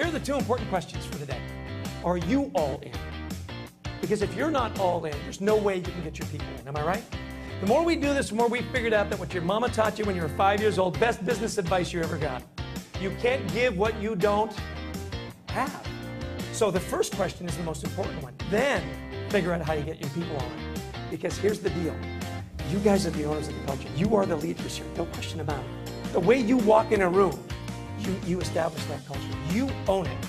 Here are the two important questions for today. Are you all in? Because if you're not all in, there's no way you can get your people in. Am I right? The more we do this, the more we figured out that what your mama taught you when you were five years old, best business advice you ever got. You can't give what you don't have. So the first question is the most important one. Then figure out how you get your people on. Because here's the deal. You guys are the owners of the culture. You are the leaders here. No question about it. The way you walk in a room, you, you establish that culture. You own it.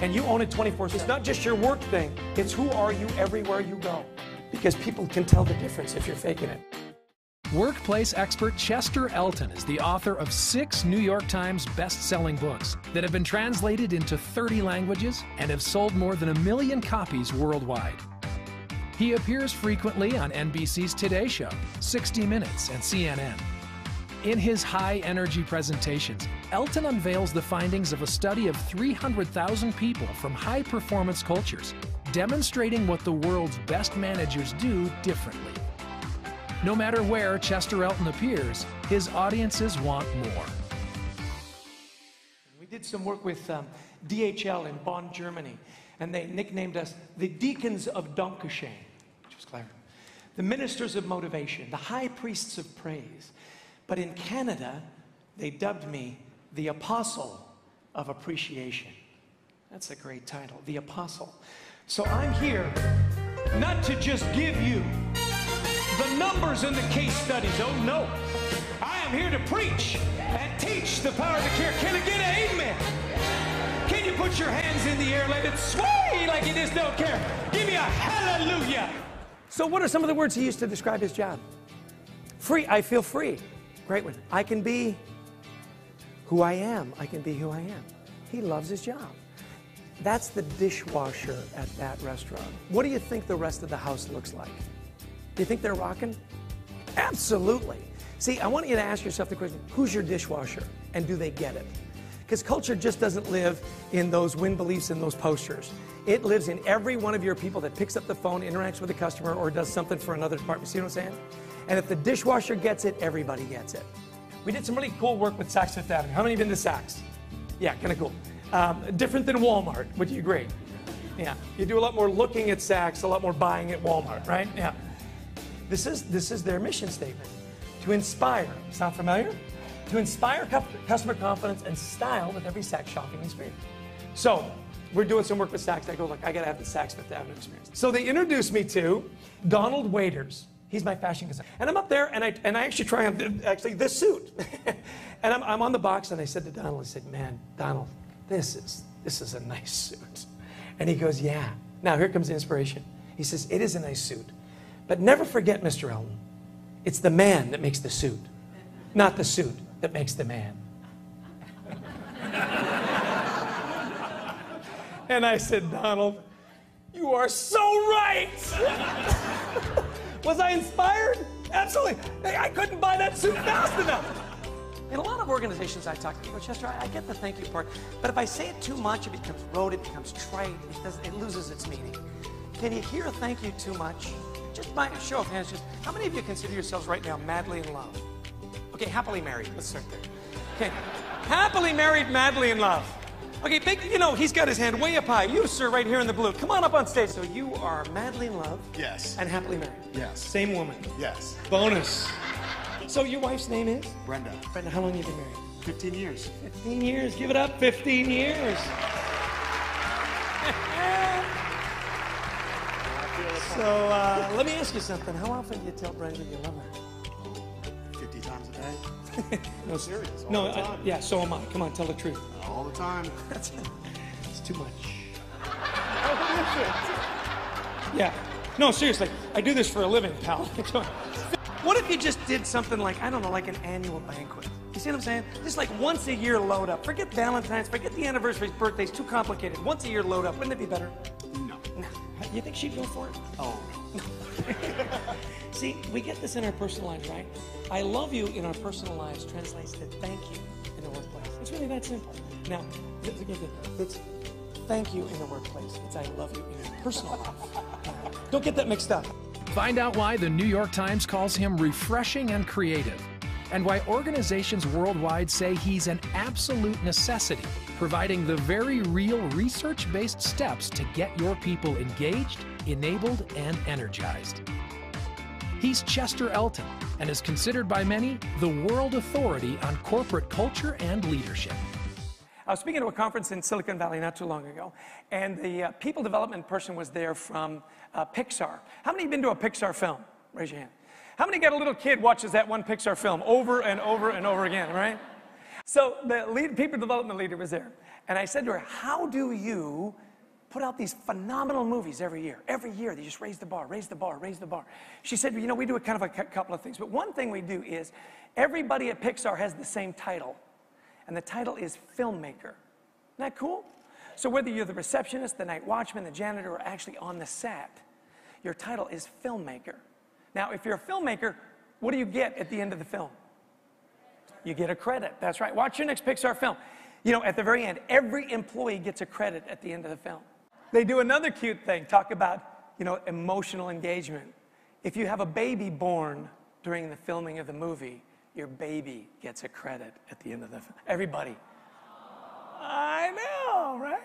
And you own it 24 7. It's not just your work thing, it's who are you everywhere you go. Because people can tell the difference if you're faking it. Workplace expert Chester Elton is the author of six New York Times best-selling books that have been translated into 30 languages and have sold more than a million copies worldwide. He appears frequently on NBC's Today Show, 60 Minutes, and CNN. In his high energy presentations, Elton unveils the findings of a study of 300,000 people from high performance cultures, demonstrating what the world's best managers do differently. No matter where Chester Elton appears, his audiences want more. We did some work with um, DHL in Bonn, Germany, and they nicknamed us the Deacons of Dankeschön, which was clever. The ministers of motivation, the high priests of praise. But in Canada, they dubbed me the Apostle of Appreciation. That's a great title, the Apostle. So I'm here not to just give you the numbers and the case studies. Oh no. I am here to preach and teach the power of the care. Can I get an amen? Can you put your hands in the air, let it sway like it is don't care? Give me a hallelujah. So, what are some of the words he used to describe his job? Free. I feel free. Great one. I can be who I am. I can be who I am. He loves his job. That's the dishwasher at that restaurant. What do you think the rest of the house looks like? Do you think they're rocking? Absolutely. See, I want you to ask yourself the question who's your dishwasher? And do they get it? Because culture just doesn't live in those win beliefs and those posters. It lives in every one of your people that picks up the phone, interacts with a customer, or does something for another department. See what I'm saying? And if the dishwasher gets it, everybody gets it. We did some really cool work with Saks Fifth Avenue. How many have been to Saks? Yeah, kind of cool. Um, different than Walmart, would you agree? Yeah, you do a lot more looking at Saks, a lot more buying at Walmart, right? Yeah. This is, this is their mission statement to inspire. Sound familiar? To inspire customer confidence and style with every Saks shopping experience. So, we're doing some work with Saks. I go, look, I got to have the Saks Fifth Avenue experience. So they introduced me to Donald Waiters. He's my fashion consultant. And I'm up there and I, and I actually try on actually this suit. and I'm, I'm on the box and I said to Donald, I said, man, Donald, this is, this is a nice suit. And he goes, yeah. Now here comes the inspiration. He says, it is a nice suit. But never forget, Mr. Elton, it's the man that makes the suit, not the suit that makes the man. and I said, Donald, you are so right. Was I inspired? Absolutely. I couldn't buy that suit fast enough. In a lot of organizations I talk to, you go, Chester, I, I, get the thank you part, but if I say it too much, it becomes rote, it becomes trite, it, it loses its meaning. Can you hear a thank you too much? Just by a show of hands, just how many of you consider yourselves right now madly in love? Okay, happily married. Let's start there. Okay, happily married, madly in love. Okay, big, you know, he's got his hand way up high. You, sir, right here in the blue. Come on up on stage. So you are madly in love. Yes. And happily married. Yes. Same woman. Yes. Bonus. So your wife's name is? Brenda. Brenda, how long have you been married? 15 years. 15 years. Give it up. 15 years. So uh, let me ask you something. How often do you tell Brenda you love her? 50 times a day. no, serious. no, I, yeah, so am I. Come on, tell the truth. All the time. That's it. it's too much. Oh, yeah. No, seriously. I do this for a living, pal. what if you just did something like, I don't know, like an annual banquet? You see what I'm saying? Just like once a year load up. Forget Valentine's, forget the anniversaries, birthdays, too complicated. Once a year load up. Wouldn't it be better? No. No. You think she'd go for it? Oh. See, we get this in our personal lives, right? I love you in our personal lives translates to thank you in the workplace. It's really that simple. Now, it's thank you in the workplace. It's I love you in your personal life. Don't get that mixed up. Find out why the New York Times calls him refreshing and creative. and why organizations worldwide say he's an absolute necessity, providing the very real research based steps to get your people engaged, enabled, and energized. He's Chester Elton and is considered by many the world authority on corporate culture and leadership. I was speaking to a conference in Silicon Valley not too long ago, and the uh, people development person was there from uh, Pixar. How many been to a Pixar film? Raise your hand. How many got a little kid watches that one Pixar film over and over and over again, right? So the lead, people development leader was there, and I said to her, How do you put out these phenomenal movies every year? Every year, they just raise the bar, raise the bar, raise the bar. She said, You know, we do a kind of a couple of things, but one thing we do is everybody at Pixar has the same title and the title is Filmmaker. Isn't that cool? So whether you're the receptionist, the night watchman, the janitor, or actually on the set, your title is Filmmaker. Now, if you're a filmmaker, what do you get at the end of the film? You get a credit. That's right. Watch your next Pixar film. You know, at the very end, every employee gets a credit at the end of the film. They do another cute thing, talk about, you know, emotional engagement. If you have a baby born during the filming of the movie, your baby gets a credit at the end of the film. everybody. I know, right?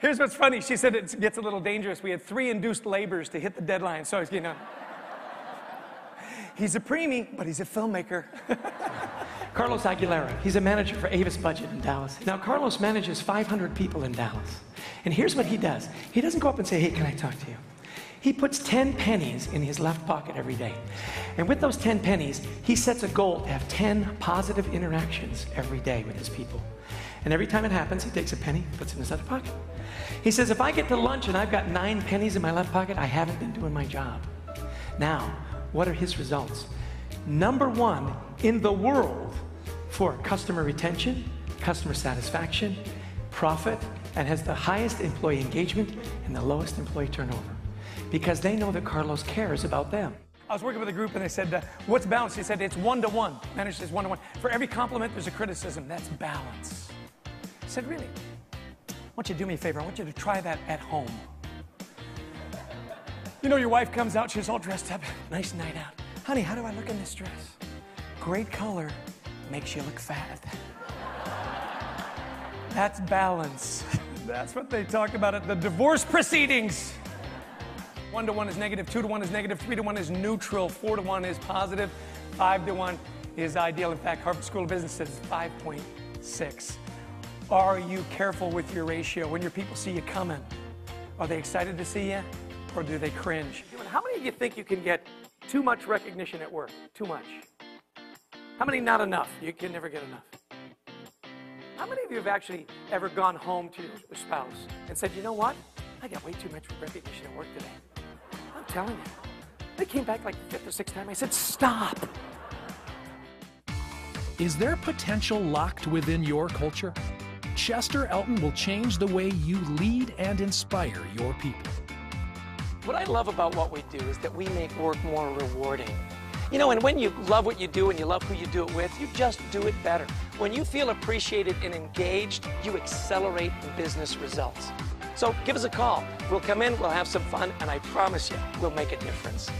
Here's what's funny. She said it gets a little dangerous. We had three induced labors to hit the deadline. So, you know, he's a preemie, but he's a filmmaker. Carlos Aguilera, he's a manager for Avis Budget in Dallas. Now, Carlos manages 500 people in Dallas. And here's what he does he doesn't go up and say, Hey, can I talk to you? He puts 10 pennies in his left pocket every day. And with those 10 pennies, he sets a goal to have 10 positive interactions every day with his people. And every time it happens, he takes a penny, puts it in his other pocket. He says, if I get to lunch and I've got nine pennies in my left pocket, I haven't been doing my job. Now, what are his results? Number one in the world for customer retention, customer satisfaction, profit, and has the highest employee engagement and the lowest employee turnover because they know that Carlos cares about them. I was working with a group and they said, uh, What's balance? He said, It's one to one. Manager says one to one. For every compliment, there's a criticism. That's balance. I said, Really? I want you to do me a favor. I want you to try that at home. You know, your wife comes out, she's all dressed up, nice night out. Honey, how do I look in this dress? Great color, makes you look fat. That's balance. That's what they talk about at the divorce proceedings. One to one is negative, two to one is negative, three to one is neutral, four to one is positive, five to one is ideal. In fact, Harvard School of Business says 5.6. Are you careful with your ratio? When your people see you coming, are they excited to see you or do they cringe? How many of you think you can get too much recognition at work? Too much. How many not enough? You can never get enough. How many of you have actually ever gone home to your spouse and said, you know what? I got way too much recognition at work today I'm telling you. They came back like the fifth or sixth time. I said, stop. Is there potential locked within your culture? Chester Elton will change the way you lead and inspire your people. What I love about what we do is that we make work more rewarding. You know, and when you love what you do and you love who you do it with, you just do it better. When you feel appreciated and engaged, you accelerate business results. So give us a call. We'll come in, we'll have some fun, and I promise you, we'll make a difference.